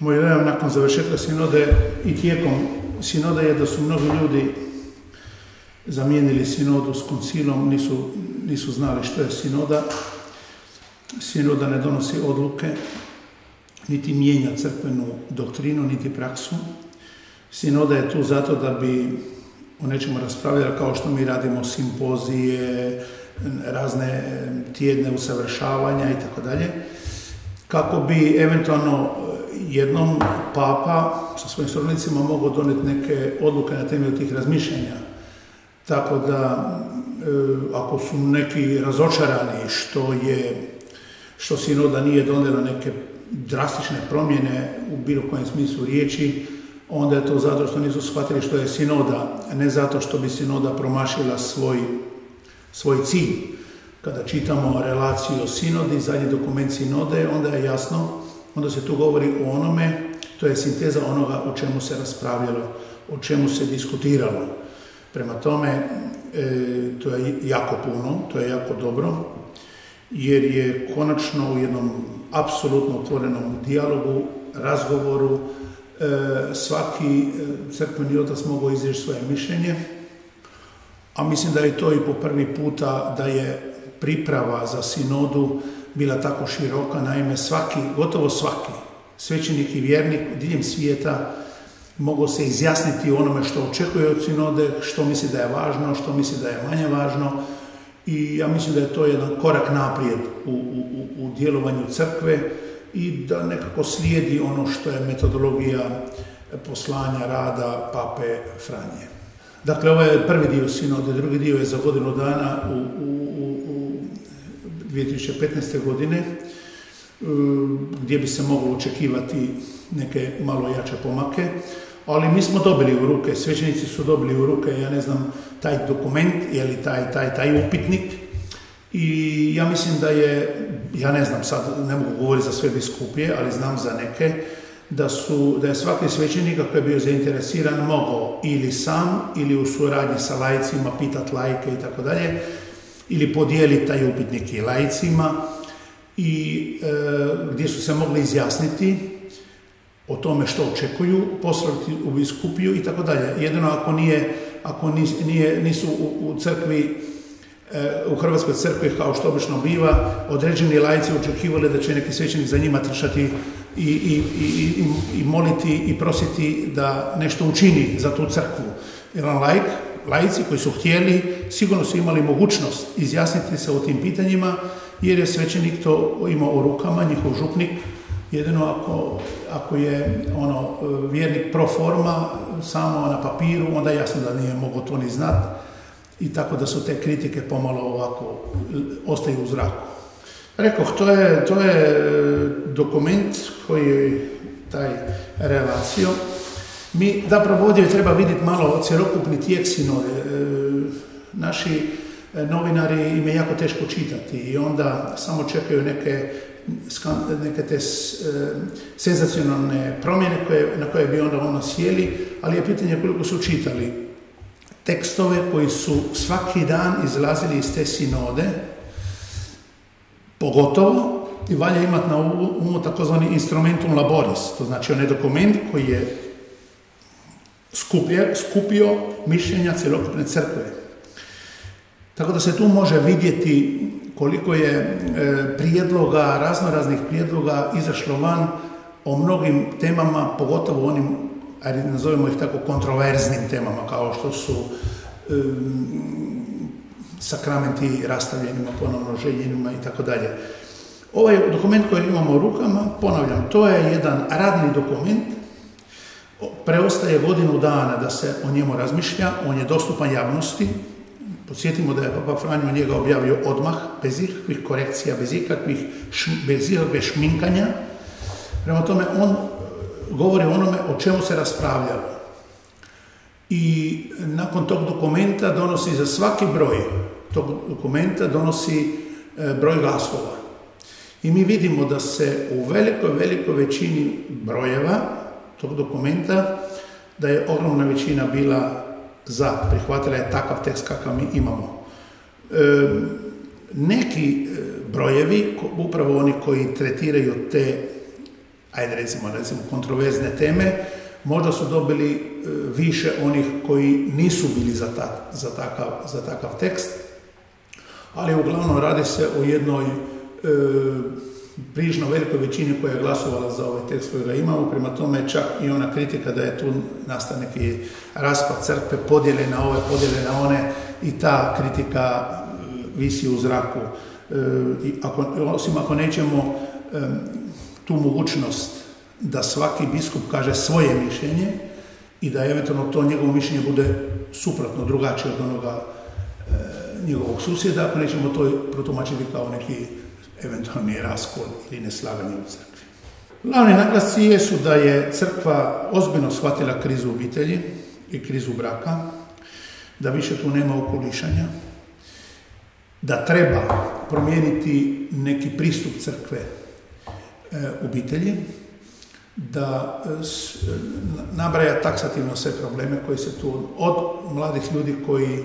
Moj dojam nakon završetka sinode i tijekom sinode je da su mnogi ljudi zamijenili sinodu s koncilom, nisu, nisu znali što je sinoda. Sinoda ne donosi odluke, niti mijenja crkvenu doktrinu, niti praksu. Sinoda je tu zato da bi o nečemu raspravljali kao što mi radimo simpozije, razne tjedne usavršavanja i tako dalje, kako bi eventualno jednom papa sa svojim srodnicima mogao donijeti neke odluke na temelju tih razmišljanja. Tako da, e, ako su neki razočarani što je, što sinoda nije donijela neke drastične promjene u bilo kojem smislu riječi, onda je to zato što nisu shvatili što je sinoda, ne zato što bi sinoda promašila svoj, svoj cilj. Kada čitamo relaciju o sinodi, zadnji dokument sinode, onda je jasno, onda se tu govori o onome, to je sinteza onoga o čemu se raspravljalo, o čemu se diskutiralo. Prema tome, e, to je jako puno, to je jako dobro, jer je konačno u jednom apsolutno otvorenom dijalogu, razgovoru, e, svaki e, crkveni otac mogao izreći svoje mišljenje, a mislim da je to i po prvi puta da je priprava za sinodu bila tako široka, naime svaki, gotovo svaki svećenik i vjernik diljem svijeta mogao se izjasniti onome što očekuje od sinode, što misli da je važno, što misli da je manje važno i ja mislim da je to jedan korak naprijed u, u, u djelovanju crkve i da nekako slijedi ono što je metodologija poslanja rada pape Franje. Dakle, ovo je prvi dio sinode, drugi dio je za godinu dana u, u 2015. godine, gdje bi se moglo očekivati neke malo jače pomake, ali mi smo dobili u ruke, svećenici su dobili u ruke, ja ne znam, taj dokument ili taj, taj, taj upitnik i ja mislim da je, ja ne znam sad, ne mogu govoriti za sve biskupije, ali znam za neke, da, su, da je svaki svećenik koji je bio zainteresiran mogao ili sam ili u suradnji sa lajcima pitat lajke i tako dalje ili podijeliti taj upitnik i lajcima i e, gdje su se mogli izjasniti o tome što očekuju, poslati u biskupiju i tako dalje. Jedino ako nije, ako nije, nisu u, u crkvi e, u Hrvatskoj crkvi, kao što obično biva, određeni lajci očekivali da će neki svećenik za njima tršati i, i, i, i, moliti i prositi da nešto učini za tu crkvu. Jedan lajk, lajci koji su htjeli, sigurno su imali mogućnost izjasniti se o tim pitanjima, jer je svećenik to imao u rukama, njihov župnik, jedino ako, ako je ono vjernik pro forma, samo na papiru, onda jasno da nije mogo to ni znat i tako da su te kritike pomalo ovako ostaju u zraku. Rekoh, to je, to je e, dokument koji je taj relacio. Mi, zapravo ovdje treba vidjeti malo cjelokupni tijek sinode. E, naši e, novinari im je jako teško čitati i onda samo čekaju neke, neke te senzacionalne promjene koje, na koje bi onda ono sjeli, ali je pitanje koliko su čitali tekstove koji su svaki dan izlazili iz te sinode, Pogotovo i valja imati na umu takozvani instrumentum laboris, to znači onaj dokument koji je skupio, skupio mišljenja cjelokupne crkve. Tako da se tu može vidjeti koliko je e, prijedloga, razno raznih prijedloga izašlo van o mnogim temama, pogotovo onim, ajde nazovemo ih tako, kontroverznim temama, kao što su sakramenti rastavljenima, ponovno željenima i tako dalje. Ovaj dokument koji imamo u rukama, ponavljam, to je jedan radni dokument, preostaje godinu dana da se o njemu razmišlja, on je dostupan javnosti, Podsjetimo da je Papa Franjo njega objavio odmah, bez ikakvih korekcija, bez ikakvih bez šminkanja. Prema tome, on govori o onome o čemu se raspravljalo. I nakon tog dokumenta donosi za svaki broj tog dokumenta donosi e, broj glasova. I mi vidimo da se u velikoj, velikoj većini brojeva tog dokumenta, da je ogromna većina bila za, prihvatila je takav tekst kakav mi imamo. E, neki e, brojevi, upravo oni koji tretiraju te ajde recimo, recimo kontroverzne teme, možda su dobili e, više onih koji nisu bili za, za, takav, za takav tekst, ali uglavnom radi se o jednoj e, prižno velikoj većini koja je glasovala za ovaj tekst koji ga imamo, prema tome čak i ona kritika da je tu nastao neki raspad crkve, podjele na ove, podjele na one i ta kritika e, visi u zraku. E, ako, osim ako nećemo tu mogućnost da svaki biskup kaže svoje mišljenje i da eventualno to njegovo mišljenje bude suprotno, drugačije od onoga e, njegovog susjeda, ako nećemo to protumačiti kao neki eventualni raskol ili neslaganje u crkvi. Glavni naglasci jesu da je crkva ozbiljno shvatila krizu obitelji i krizu braka, da više tu nema okulišanja, da treba promijeniti neki pristup crkve e, obitelji, da e, nabraja taksativno sve probleme koji se tu, od mladih ljudi koji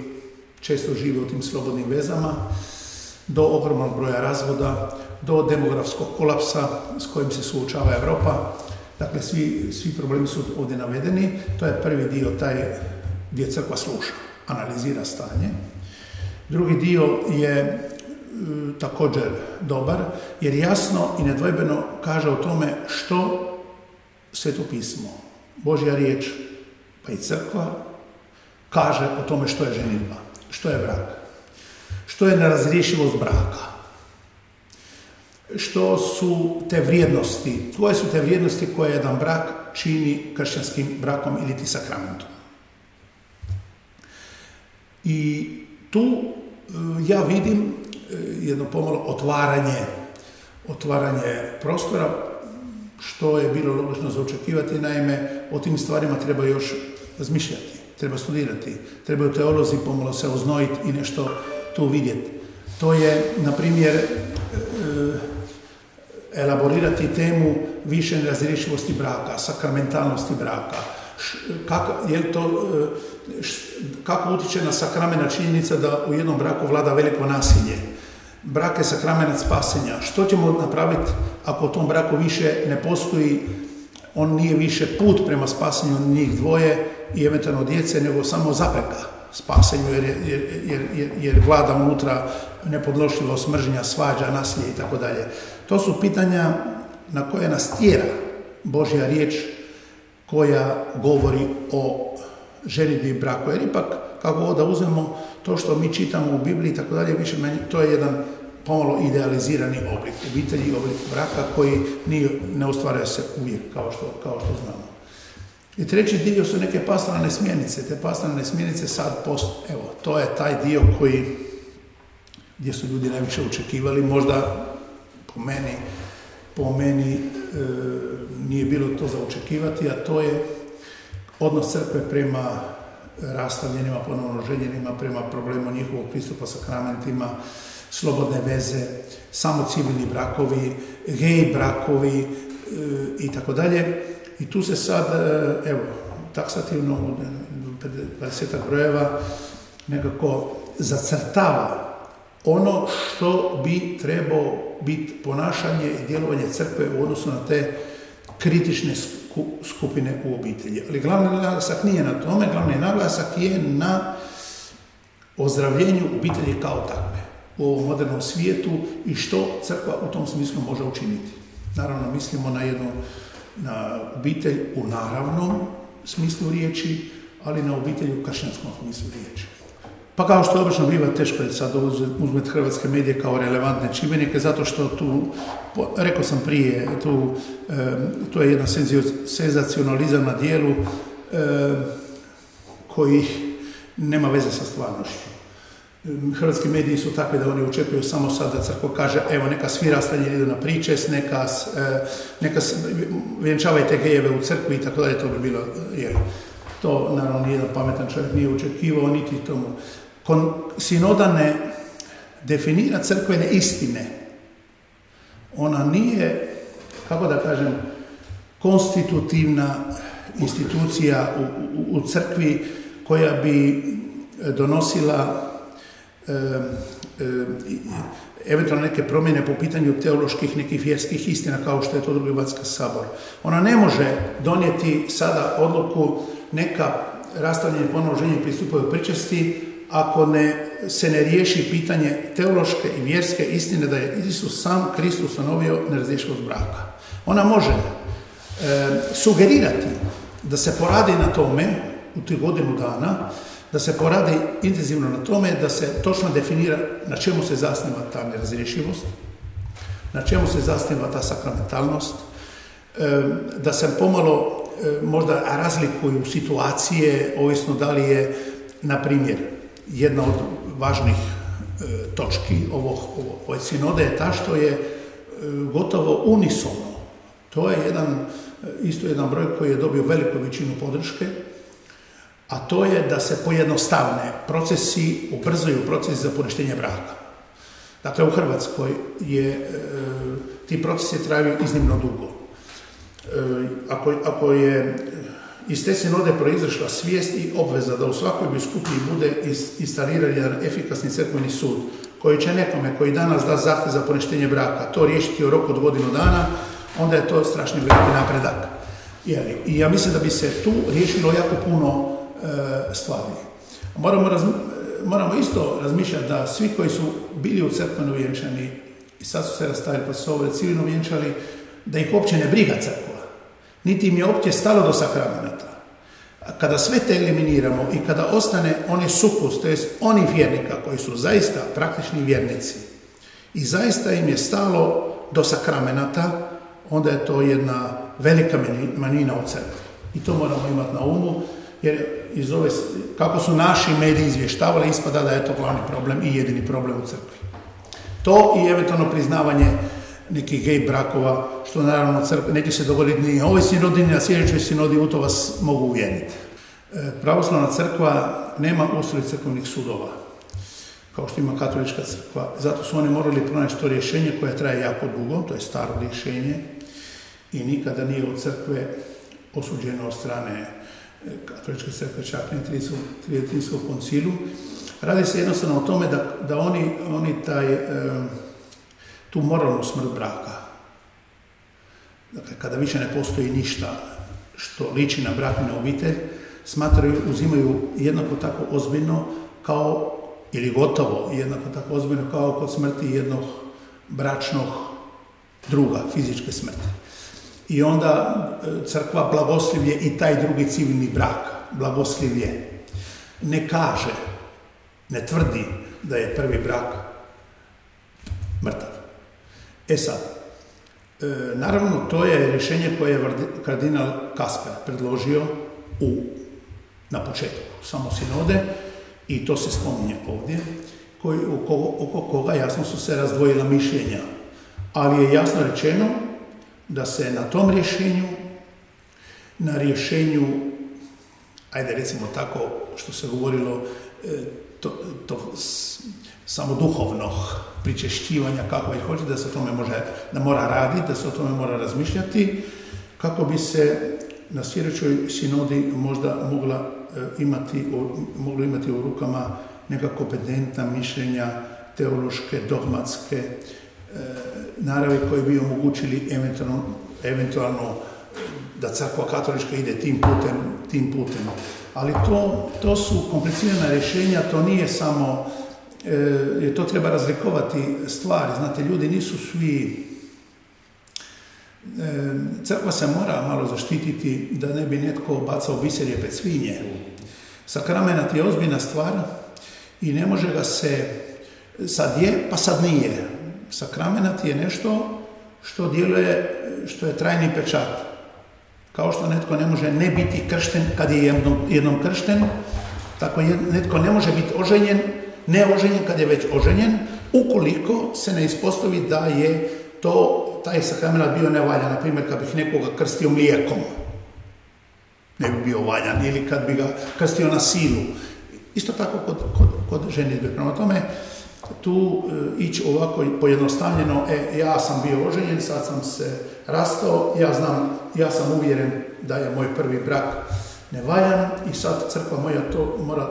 često žive u tim slobodnim vezama, do ogromnog broja razvoda, do demografskog kolapsa s kojim se suočava Europa. Dakle, svi, svi problemi su ovdje navedeni. To je prvi dio, taj gdje crkva sluša, analizira stanje. Drugi dio je e, također dobar, jer jasno i nedvojbeno kaže o tome što sveto pismo, Božja riječ, pa i crkva, kaže o tome što je ženitba, što je brak, što je nerazriješivost braka, što su te vrijednosti, koje su te vrijednosti koje jedan brak čini kršćanskim brakom ili ti sakramentom. I tu e, ja vidim e, jedno pomalo otvaranje, otvaranje prostora, što je bilo logično za očekivati, naime, o tim stvarima treba još razmišljati, treba studirati, trebaju teolozi pomalo se oznojiti i nešto tu vidjeti. To je, na primjer, e, elaborirati temu više nerazriješivosti braka, sakramentalnosti braka, kako, je to, e, kako utječe na sakramena činjenica da u jednom braku vlada veliko nasilje. Brak je sakramenac spasenja. Što ćemo napraviti ako u tom braku više ne postoji, on nije više put prema spasenju njih dvoje i eventualno djece, nego samo zapreka spasenju jer, jer, jer, jer vlada unutra nepodnošljivo smržnja, svađa, nasilje i tako dalje. To su pitanja na koje nas tjera Božja riječ koja govori o ženitbi i braku. Jer ipak, kako da uzmemo to što mi čitamo u Bibliji i tako dalje, više meni, to je jedan pomalo idealizirani oblik obitelji, oblik braka koji nije, ne ostvaruje se uvijek kao što, kao što znamo. I treći dio su neke pastoralne smjernice. Te pastoralne smjernice sad post, evo, to je taj dio koji, gdje su ljudi najviše očekivali, možda po meni, po meni e, nije bilo to za očekivati, a to je odnos crkve prema rastavljenima, ponovno ženjenima, prema problemu njihovog pristupa sakramentima, slobodne veze, samo civilni brakovi, gej brakovi e, i tako dalje. I tu se sad, e, evo, taksativno u 20 brojeva nekako zacrtava ono što bi trebao biti ponašanje i djelovanje crkve u odnosu na te kritične skupine u obitelji. Ali glavni naglasak nije na tome, glavni naglasak je na ozdravljenju obitelji kao takve u ovom modernom svijetu i što crkva u tom smislu može učiniti. Naravno, mislimo na jednu obitelj u naravnom smislu riječi, ali na obitelj u kršćanskom smislu riječi. Pa kao što obično biva teško je sad uzmeti hrvatske medije kao relevantne čimbenike, zato što tu, rekao sam prije, tu, to je jedan senzacionalizam na dijelu koji nema veze sa stvarnošću. Hrvatski mediji su takvi da oni očekuju samo sad da crkva kaže evo neka svi rastavljeni idu na pričest, neka, e, neka vjenčavajte gejeve u crkvi i tako dalje, to bi bilo, jer to naravno nijedan pametan čovjek nije očekivao, niti tomu. Kon, sinoda ne definira crkvene istine. Ona nije, kako da kažem, konstitutivna institucija u crkvi koja bi donosila eventualno neke promjene po pitanju teoloških nekih vjerskih istina kao što je to drugi Vatski sabor. Ona ne može donijeti sada odluku neka rastavljanje ponovno ženje pristupaju pričesti ako ne, se ne riješi pitanje teološke i vjerske istine da je Isus sam Kristus ustanovio nerazriješivost braka. Ona može e, sugerirati da se poradi na tome u tih godinu dana, da se poradi intenzivno na tome, da se točno definira na čemu se zasniva ta nerazriješivost, na čemu se zasniva ta sakramentalnost, e, da se pomalo e, možda razlikuju situacije, ovisno da li je, na primjer, jedna od važnih e, točki ovog, ove sinode je ta što je gotovo unisono. To je jedan, isto jedan broj koji je dobio veliku većinu podrške, a to je da se pojednostavne procesi, ubrzaju proces za poništenje braka. Dakle, u Hrvatskoj je, e, ti procesi traju iznimno dugo. E, ako, ako je iz te sinode proizašla svijest i obveza da u svakoj biskupiji bude instaliran jedan efikasni crkveni sud koji će nekome koji danas da zahtjev za poništenje braka to riješiti u roku od godinu dana, onda je to strašni veliki napredak. I ja mislim da bi se tu riješilo jako puno stvari. Moramo, moramo isto razmišljati da svi koji su bili u crkveno vjenčani i sad su se rastavili pa su ovdje civilno vjenčali, da ih uopće ne briga crkva. Niti im je uopće stalo do sakramenata. Kada sve te eliminiramo i kada ostane onaj sukus, to jest oni vjernika koji su zaista praktični vjernici i zaista im je stalo do sakramenata, onda je to jedna velika manina u crkvi. I to moramo imati na umu, jer iz ove, kako su naši mediji izvještavali, ispada da je to glavni problem i jedini problem u crkvi. To i eventualno priznavanje nekih gej brakova, što naravno crkva, neće se dogoditi ni ovoj sinodi, ni na sljedećoj sinodi, u to vas mogu uvjeriti. E, pravoslavna crkva nema ustroj crkvenih sudova, kao što ima katolička crkva. Zato su oni morali pronaći to rješenje koje traje jako dugo, to je staro rješenje i nikada nije od crkve osuđeno od strane katoličke crkve čak ne Trijetrinskog koncilu. Radi se jednostavno o tome da, da oni, oni taj, tu moralnu smrt braka, dakle kada više ne postoji ništa što liči na brak na obitelj, smatraju, uzimaju jednako tako ozbiljno kao, ili gotovo jednako tako ozbiljno kao kod smrti jednog bračnog druga, fizičke smrti. I onda e, crkva blagoslivlje i taj drugi civilni brak, blagoslivlje. Ne kaže, ne tvrdi da je prvi brak mrtav. E sad, e, naravno to je rješenje koje je kardinal Kasper predložio u, na početku samo sinode i to se spominje ovdje, koji, oko, oko koga jasno su se razdvojila mišljenja. Ali je jasno rečeno da se na tom rješenju, na rješenju, ajde recimo tako što se govorilo, e, to, to samo duhovnog pričešćivanja, kako već hoće, da se o tome može, da mora raditi, da se o tome mora razmišljati, kako bi se na sljedećoj sinodi možda mogla e, imati, moglo imati u rukama neka kompetentna mišljenja teološke, dogmatske, naravi koji bi omogućili eventualno, eventualno da crkva katolička ide tim putem, tim putem. Ali to, to su komplicirana rješenja, to nije samo, e, to treba razlikovati stvari. Znate, ljudi nisu svi, e, crkva se mora malo zaštititi da ne bi netko bacao biserje pred svinje. Sakramenat je ozbiljna stvar i ne može ga se, sad je, pa sad nije. Sakramenat je nešto što djeluje, što je trajni pečat. Kao što netko ne može ne biti kršten kad je jednom, jednom kršten, tako netko ne može biti oženjen, ne oženjen kad je već oženjen, ukoliko se ne ispostavi da je to, taj sakramenat bio nevaljan. Na primjer, kad bih nekoga krstio mlijekom, ne bi bio valjan, ili kad bi ga krstio na silu. Isto tako kod, kod, kod ženitbe. Prema tome, tu e, ići ovako pojednostavljeno, e, ja sam bio oženjen, sad sam se rastao, ja znam, ja sam uvjeren da je moj prvi brak nevaljan i sad crkva moja to mora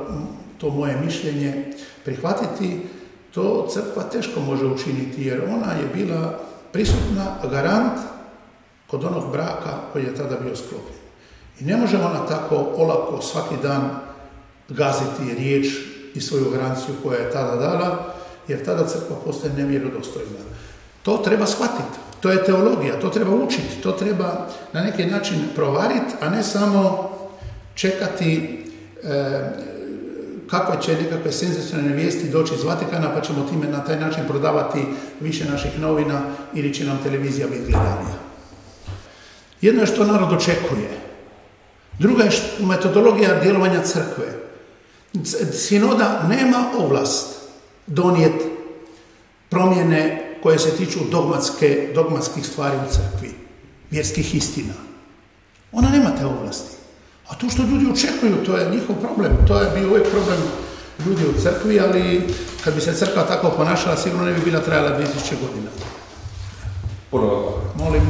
to moje mišljenje prihvatiti, to crkva teško može učiniti jer ona je bila prisutna garant kod onog braka koji je tada bio sklopljen. I ne može ona tako olako svaki dan gaziti riječ i svoju garanciju koja je tada dala, jer tada crkva postaje nevjerodostojna. To treba shvatiti, to je teologija, to treba učiti, to treba na neki način provariti, a ne samo čekati e, kako će nekakve senzacionalne vijesti doći iz Vatikana pa ćemo time na taj način prodavati više naših novina ili će nam televizija biti gledanija. Jedno je što narod očekuje. Druga je metodologija djelovanja crkve. Sinoda nema ovlast donijeti promjene koje se tiču dogmatske, dogmatskih stvari u crkvi, vjerskih istina. Ona nema te ovlasti. A to što ljudi očekuju, to je njihov problem. To je bio uvijek problem ljudi u crkvi, ali kad bi se crkva tako ponašala, sigurno ne bi bila trajala 2000 godina. Puno Molim.